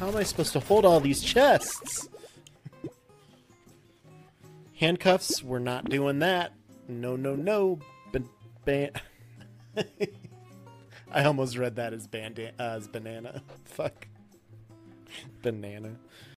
How am I supposed to hold all these chests? Handcuffs, we're not doing that. No, no, no. Ban- ban- I almost read that as, uh, as banana. Fuck. Banana.